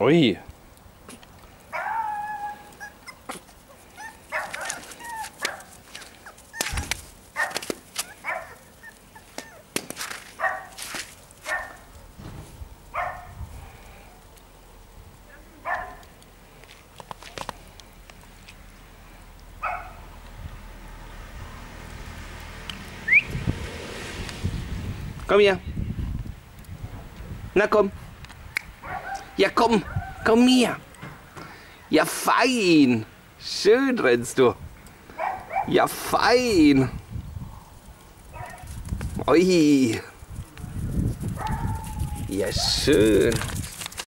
Ui. Come here. Now come. Ja, komm. Komm her. Ja, fein. Schön rennst du. Ja, fein. Ui. Ja, schön.